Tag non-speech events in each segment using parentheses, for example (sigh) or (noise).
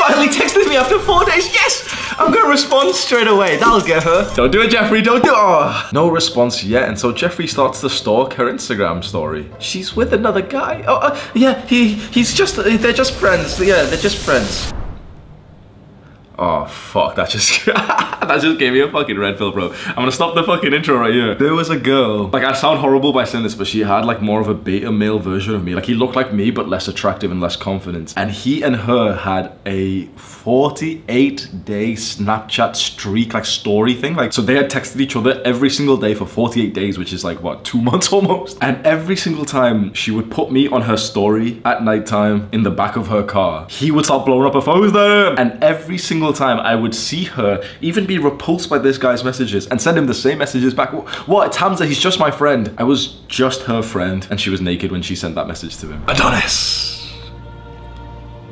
finally texted me after four days. Yes! I'm gonna respond straight away. That'll get her. Don't do it, Jeffrey. Don't do it. Oh. No response yet. And so Jeffrey starts to stalk her Instagram story. She's with another guy. Oh, uh, yeah. He he's just they're just friends. Yeah, they're just friends. Oh fuck, that just (laughs) that just gave me a fucking red pill, bro. I'm gonna stop the fucking intro right here. There was a girl, like I sound horrible by saying this, but she had like more of a beta male version of me. Like he looked like me, but less attractive and less confident. And he and her had a 48 day Snapchat streak, like story thing. Like, so they had texted each other every single day for 48 days, which is like what, two (laughs) months almost. And every single time she would put me on her story at nighttime in the back of her car, he would start blowing up her phone. there. And every single single time I would see her even be repulsed by this guy's messages and send him the same messages back. What? It's Hamza, he's just my friend. I was just her friend and she was naked when she sent that message to him. Adonis!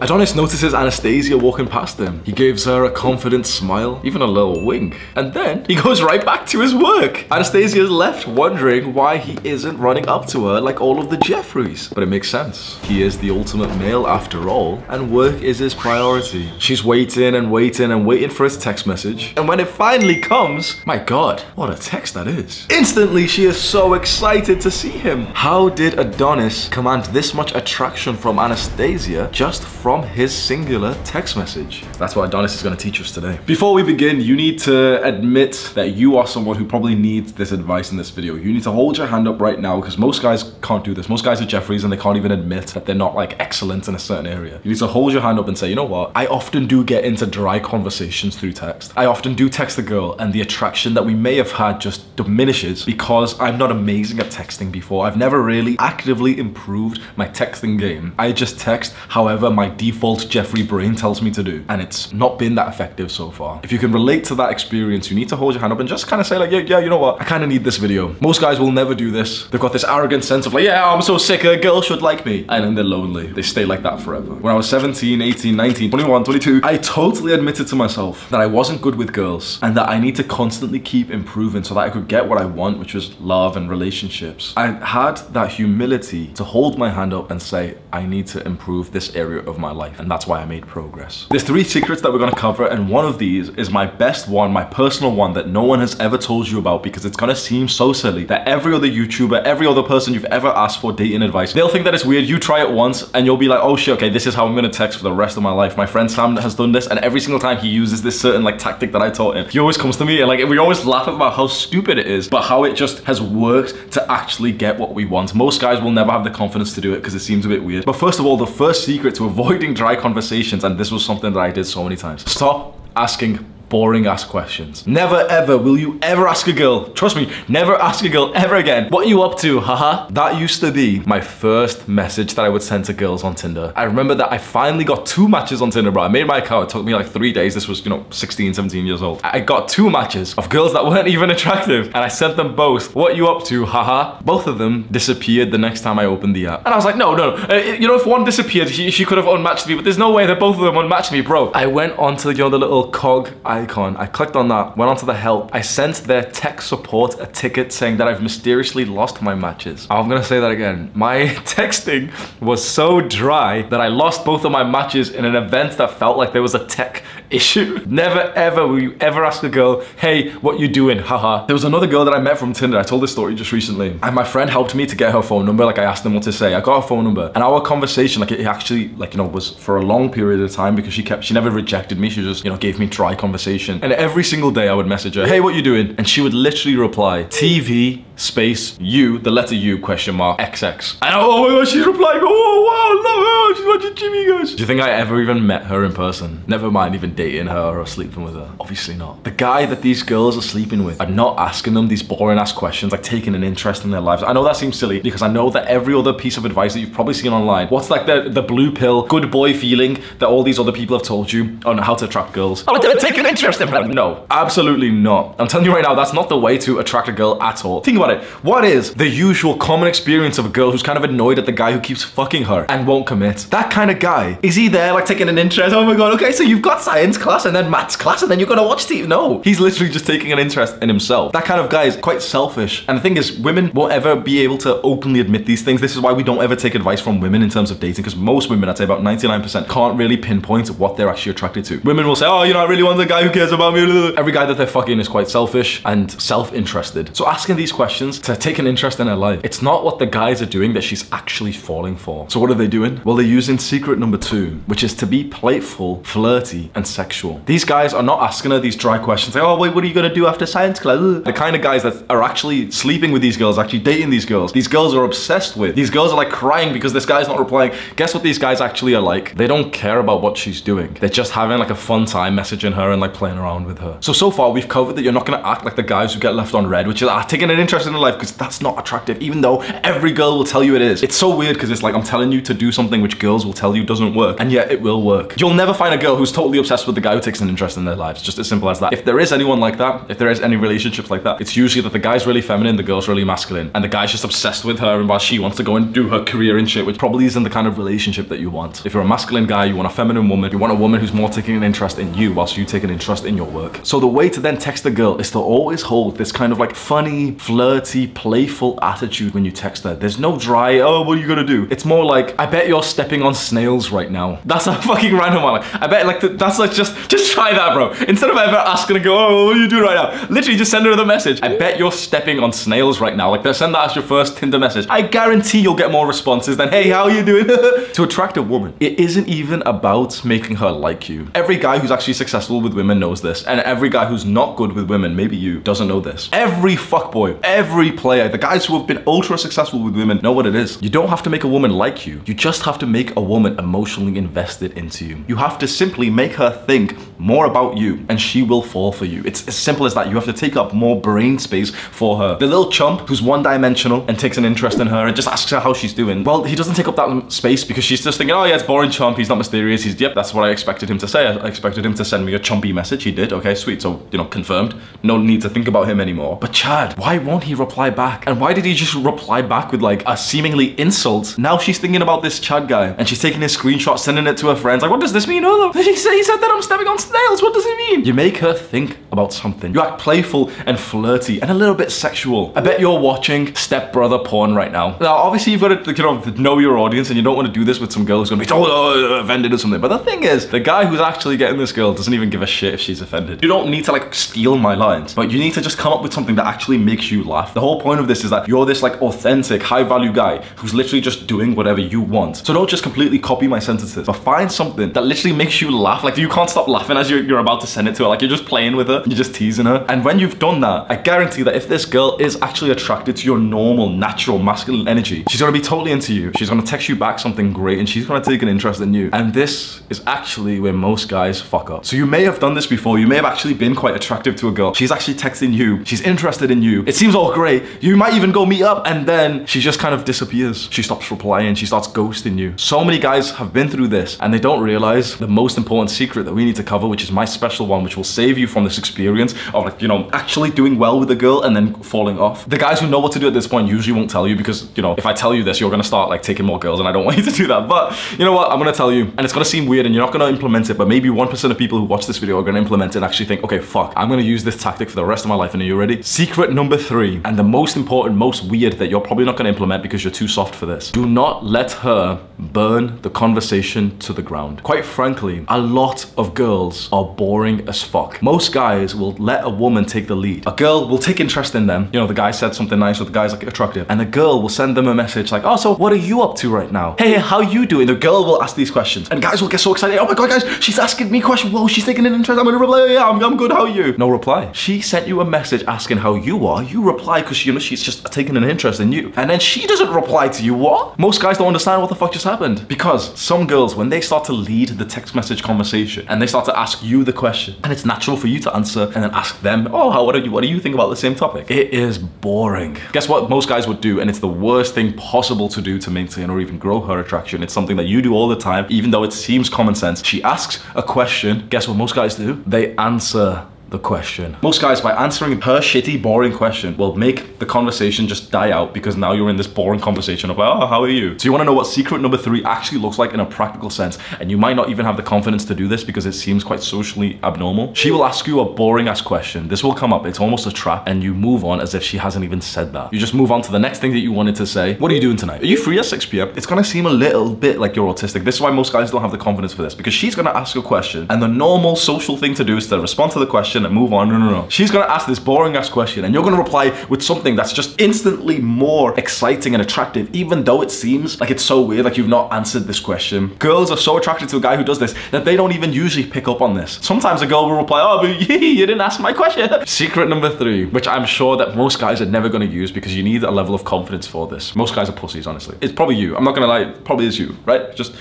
Adonis notices Anastasia walking past him. He gives her a confident smile, even a little wink. And then he goes right back to his work. Anastasia is left wondering why he isn't running up to her like all of the Jeffreys. But it makes sense. He is the ultimate male after all, and work is his priority. She's waiting and waiting and waiting for his text message. And when it finally comes, my god, what a text that is. Instantly, she is so excited to see him. How did Adonis command this much attraction from Anastasia just from from his singular text message. That's what Adonis is gonna teach us today. Before we begin, you need to admit that you are someone who probably needs this advice in this video. You need to hold your hand up right now because most guys can't do this. Most guys are Jeffreys and they can't even admit that they're not like excellent in a certain area. You need to hold your hand up and say, you know what? I often do get into dry conversations through text. I often do text a girl and the attraction that we may have had just diminishes because I'm not amazing at texting before. I've never really actively improved my texting game. I just text however my default Jeffrey brain tells me to do. And it's not been that effective so far. If you can relate to that experience, you need to hold your hand up and just kind of say like, yeah, yeah, you know what? I kind of need this video. Most guys will never do this. They've got this arrogant sense of like, yeah, I'm so sick, a girl should like me. And then they're lonely. They stay like that forever. When I was 17, 18, 19, 21, 22, I totally admitted to myself that I wasn't good with girls and that I need to constantly keep improving so that I could get what I want, which was love and relationships. I had that humility to hold my hand up and say, I need to improve this area of my my life and that's why I made progress. There's three secrets that we're gonna cover and one of these is my best one, my personal one that no one has ever told you about because it's gonna seem so silly that every other YouTuber, every other person you've ever asked for dating advice, they'll think that it's weird. You try it once and you'll be like, oh shit, okay, this is how I'm gonna text for the rest of my life. My friend Sam has done this and every single time he uses this certain like tactic that I taught him, he always comes to me and like we always laugh about how stupid it is, but how it just has worked to actually get what we want. Most guys will never have the confidence to do it because it seems a bit weird. But first of all, the first secret to avoid dry conversations, and this was something that I did so many times. Stop asking boring ass questions. Never ever will you ever ask a girl, trust me, never ask a girl ever again, what you up to, haha? That used to be my first message that I would send to girls on Tinder. I remember that I finally got two matches on Tinder, bro. I made my account, it took me like three days. This was, you know, 16, 17 years old. I got two matches of girls that weren't even attractive and I sent them both, what you up to, haha? Both of them disappeared the next time I opened the app. And I was like, no, no, no. Uh, you know, if one disappeared, she, she could have unmatched me, but there's no way that both of them unmatched me, bro. I went onto, you know, the little cog I icon. I clicked on that, went onto the help. I sent their tech support a ticket saying that I've mysteriously lost my matches. I'm gonna say that again. My (laughs) texting was so dry that I lost both of my matches in an event that felt like there was a tech (laughs) issue. Never ever will you ever ask a girl, hey, what you doing, haha. There was another girl that I met from Tinder. I told this story just recently. And my friend helped me to get her phone number. Like I asked them what to say. I got her phone number. And our conversation, like it actually, like, you know, was for a long period of time because she kept, she never rejected me. She just, you know, gave me dry conversation. And every single day I would message her, hey, what you doing? And she would literally reply, TV space U, the letter U question mark XX. And oh my god, she's replying, oh wow, love her, she's watching Jimmy Goes. Do you think I ever even met her in person? Never mind even dating her or sleeping with her. Obviously not. The guy that these girls are sleeping with are not asking them these boring ass questions, like taking an interest in their lives. I know that seems silly because I know that every other piece of advice that you've probably seen online, what's like the, the blue pill, good boy feeling that all these other people have told you on how to attract girls. I'm taking interest in her. No, absolutely not. I'm telling you right now, that's not the way to attract a girl at all. Think about it. What is the usual common experience of a girl who's kind of annoyed at the guy who keeps fucking her and won't commit? That kind of guy. Is he there like taking an interest? Oh my god, okay, so you've got science class and then maths class and then you're gonna watch TV. No, he's literally just taking an interest in himself. That kind of guy is quite selfish. And the thing is, women won't ever be able to openly admit these things. This is why we don't ever take advice from women in terms of dating because most women, I'd say about 99%, can't really pinpoint what they're actually attracted to. Women will say, oh, you know, I really want the guy who cares about me. Every guy that they're fucking is quite selfish and self-interested. So asking these questions to take an interest in her life, it's not what the guys are doing that she's actually falling for. So what are they doing? Well, they're using secret number two, which is to be playful, flirty, and sexual. These guys are not asking her these dry questions like, oh, wait, what are you gonna do after science class? The kind of guys that are actually sleeping with these girls, actually dating these girls, these girls are obsessed with. These girls are like crying because this guy's not replying. Guess what these guys actually are like? They don't care about what she's doing. They're just having like a fun time messaging her and like playing around with her. So, so far we've covered that you're not gonna act like the guys who get left on read, which is ah, taking an interest in their life because that's not attractive, even though every girl will tell you it is. It's so weird because it's like I'm telling you to do something which girls will tell you doesn't work, and yet it will work. You'll never find a girl who's totally obsessed with the guy who takes an interest in their lives. Just as simple as that. If there is anyone like that, if there is any relationships like that, it's usually that the guy's really feminine, the girl's really masculine, and the guy's just obsessed with her and while she wants to go and do her career and shit, which probably isn't the kind of relationship that you want. If you're a masculine guy, you want a feminine woman, you want a woman who's more taking an interest in you whilst you take an interest in your work. So the way to then text the girl is to always hold this kind of like funny, flirty, playful attitude when you text her. There's no dry, oh, what are you gonna do? It's more like, I bet you're stepping on snails right now. (laughs) That's a fucking random one. I bet like, that's like just, just try that, bro. Instead of ever asking to go, oh, what are you doing right now? Literally just send her the message. I bet you're stepping on snails right now. Like, send that as your first Tinder message. I guarantee you'll get more responses than, hey, how are you doing? (laughs) to attract a woman, it isn't even about making her like you. Every guy who's actually successful with women knows this. And every guy who's not good with women, maybe you, doesn't know this. Every fuckboy, every player, the guys who have been ultra successful with women know what it is. You don't have to make a woman like you. You just have to make a woman emotionally invested into you. You have to simply make her think more about you and she will fall for you. It's as simple as that. You have to take up more brain space for her. The little chump who's one dimensional and takes an interest in her and just asks her how she's doing. Well, he doesn't take up that space because she's just thinking, oh yeah, it's boring chump. He's not mysterious. He's, yep, that's what I expected him to say. I expected him to send me a chumpy message. He did. Okay, sweet. So, you know, confirmed. No need to think about him anymore. But Chad, why won't he reply back? And why did he just reply back with like a seemingly insult? Now she's thinking about this Chad guy and she's taking his screenshot, sending it to her friends. Like, what does this mean? Oh, (laughs) he said, he said that I'm stepping on snails. What does it mean? You make her think about something. You act playful and flirty and a little bit sexual. I bet you're watching stepbrother porn right now. Now, obviously you've got to, you know, know your audience and you don't want to do this with some girl who's going to be oh, oh, oh, offended or something. But the thing is, the guy who's actually getting this girl doesn't even give a shit if she's offended. You don't need to like steal my lines, but you need to just come up with something that actually makes you laugh. The whole point of this is that you're this like authentic, high value guy who's literally just doing whatever you want. So don't just completely copy my sentences, but find something that literally makes you laugh. Like you can't stop laughing as you're, you're about to send it to her. Like you're just playing with her, you're just teasing her. And when you've done that, I guarantee that if this girl is actually attracted to your normal, natural, masculine energy, she's gonna be totally into you. She's gonna text you back something great and she's gonna take an interest in you. And this is actually where most guys fuck up. So you may have done this before. You may have actually been quite attractive to a girl. She's actually texting you. She's interested in you. It seems all great. You might even go meet up and then she just kind of disappears. She stops replying. She starts ghosting you. So many guys have been through this and they don't realize the most important secret that we need to cover, which is my special one, which will save you from this experience of like, you know, actually doing well with a girl and then falling off. The guys who know what to do at this point usually won't tell you because, you know, if I tell you this, you're gonna start like taking more girls and I don't (laughs) want you to do that. But you know what? I'm gonna tell you and it's gonna seem weird and you're not gonna implement it, but maybe 1% of people who watch this video are gonna implement it and actually think, okay, fuck, I'm gonna use this tactic for the rest of my life. And are you ready? Secret number three, and the most important, most weird that you're probably not gonna implement because you're too soft for this. Do not let her burn the conversation to the ground. Quite frankly, a lot of girls are boring as fuck. Most guys will let a woman take the lead. A girl will take interest in them. You know, the guy said something nice or the guy's like attractive. And the girl will send them a message like, oh, so what are you up to right now? Hey, how you doing? The girl will ask these questions and guys will get so excited. Oh my God, guys, she's asking me questions. Whoa, she's taking an interest. I'm gonna reply. Yeah, I'm, I'm good. How are you? No reply. She sent you a message asking how you are. You reply because you know she's just taking an interest in you. And then she doesn't reply to you. What? Most guys don't understand what the fuck just happened. Because some girls, when they start to lead the text message conversation and they start to ask you the question, and it's natural for you to answer answer, and then ask them, oh, how, what do you, what do you think about the same topic? It is boring. Guess what most guys would do, and it's the worst thing possible to do to maintain or even grow her attraction. It's something that you do all the time, even though it seems common sense. She asks a question, guess what most guys do? They answer the question. Most guys, by answering her shitty, boring question, will make the conversation just die out because now you're in this boring conversation of, oh, how are you? So you wanna know what secret number three actually looks like in a practical sense, and you might not even have the confidence to do this because it seems quite socially abnormal. She will ask you a boring ass question. This will come up, it's almost a trap, and you move on as if she hasn't even said that. You just move on to the next thing that you wanted to say. What are you doing tonight? Are you free at 6 p.m.? It's gonna seem a little bit like you're autistic. This is why most guys don't have the confidence for this because she's gonna ask a question, and the normal social thing to do is to respond to the question and move on. No, no, no. She's gonna ask this boring ass question and you're gonna reply with something that's just instantly more exciting and attractive, even though it seems like it's so weird, like you've not answered this question. Girls are so attracted to a guy who does this that they don't even usually pick up on this. Sometimes a girl will reply, oh, but (laughs) you didn't ask my question. Secret number three, which I'm sure that most guys are never gonna use because you need a level of confidence for this. Most guys are pussies, honestly. It's probably you. I'm not gonna lie, probably is you, right? Just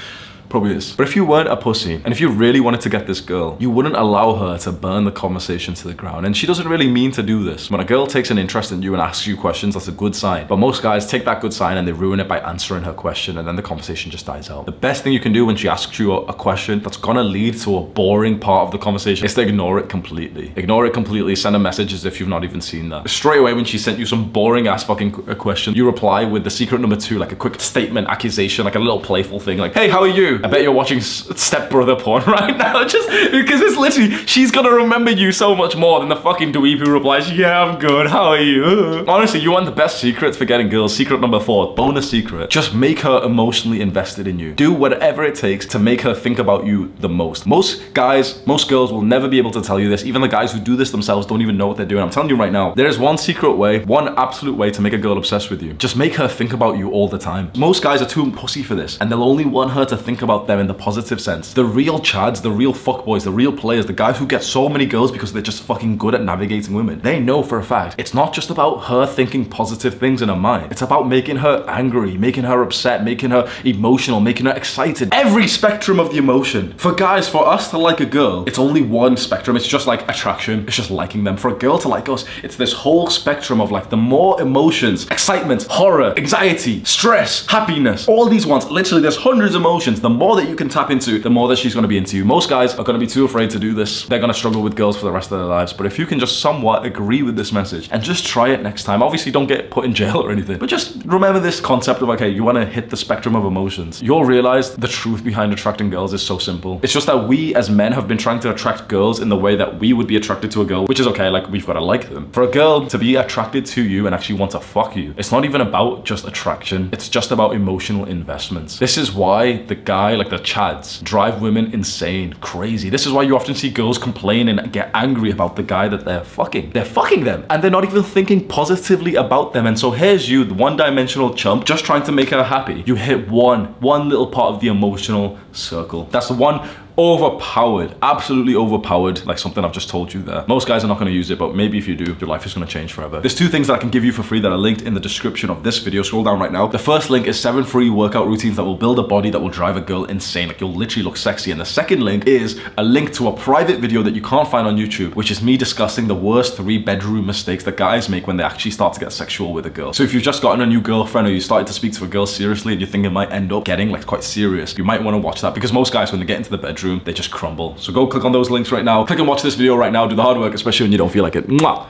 Probably is. But if you weren't a pussy, and if you really wanted to get this girl, you wouldn't allow her to burn the conversation to the ground. And she doesn't really mean to do this. When a girl takes an interest in you and asks you questions, that's a good sign. But most guys take that good sign and they ruin it by answering her question and then the conversation just dies out. The best thing you can do when she asks you a, question that's gonna lead to a boring part of the conversation is to ignore it completely. Ignore it completely, send a message as if you've not even seen that. Straight away when she sent you some boring ass fucking question, you reply with the secret number two, like a quick statement, accusation, like a little playful thing, like, hey, how are you? I bet you're watching stepbrother porn (laughs) right now, just because it's literally, she's gonna remember you so much more than the fucking dweeb who replies, yeah, I'm good, how are you? Honestly, you want the best secrets for getting girls. Secret number four, bonus secret. Just make her emotionally invested in you. Do whatever it takes to make her think about you the most. Most guys, most girls will never be able to tell you this. Even the guys who do this themselves don't even know what they're doing. I'm telling you right now, there is one secret way, one absolute way to make a girl obsessed with you. Just make her think about you all the time. Most guys are too pussy for this, and they'll only want her to think about them in the positive sense. The real chads, the real fuckboys, the real players, the guys who get so many girls because they're just fucking good at navigating women, they know for a fact it's not just about her thinking positive things in her mind. It's about making her angry, making her upset, making her emotional, making her excited. Every spectrum of the emotion. For guys, for us to like a girl, it's only one spectrum. It's just like attraction. It's just liking them. For a girl to like us, it's this whole spectrum of like the more emotions, excitement, horror, anxiety, stress, happiness, all these ones. Literally, there's hundreds of emotions. The more that you can tap into, the more that she's gonna be into you. Most guys are gonna be too afraid to do this. They're gonna struggle with girls for the rest of their lives. But if you can just somewhat agree with this message and just try it next time, obviously don't get put in jail (laughs) or anything, but just remember this concept of, okay, you wanna hit the spectrum of emotions. You'll realize the truth behind attracting girls is so simple. It's just that we as men have been trying to attract girls in the way that we would be attracted to a girl, which is okay, like we've gotta like them. For a girl to be attracted to you and actually want to fuck you, it's not even about just attraction, it's just about emotional investments. This is why the guy, like the chads, drive women insane, crazy. This is why you often see girls complain and get angry about the guy that they're fucking. They're fucking them and they're not even thinking positively about them. And so here's you, the one-dimensional chump, just trying to make her happy. You hit one, one little part of the emotional circle. That's the one overpowered, absolutely overpowered, like something I've just told you there. Most guys are not gonna use it, but maybe if you do, your life is gonna change forever. There's two things that I can give you for free that are linked in the description of this video. Scroll down right now. The first link is seven free workout routines that will build a body that will drive a girl insane. Like you'll literally look sexy. And the second link is a link to a private video that you can't find on YouTube, which is me discussing the worst three bedroom mistakes that guys make when they actually start to get sexual with a girl. So if you've just gotten a new girlfriend or you started to speak to a girl seriously and you think it might end up getting like quite serious, you might wanna watch that because most guys, when they get into the bedroom, they just crumble. So go click on those links right now. Click and watch this video right now. Do the hard work, especially when you don't feel like it. Mwah!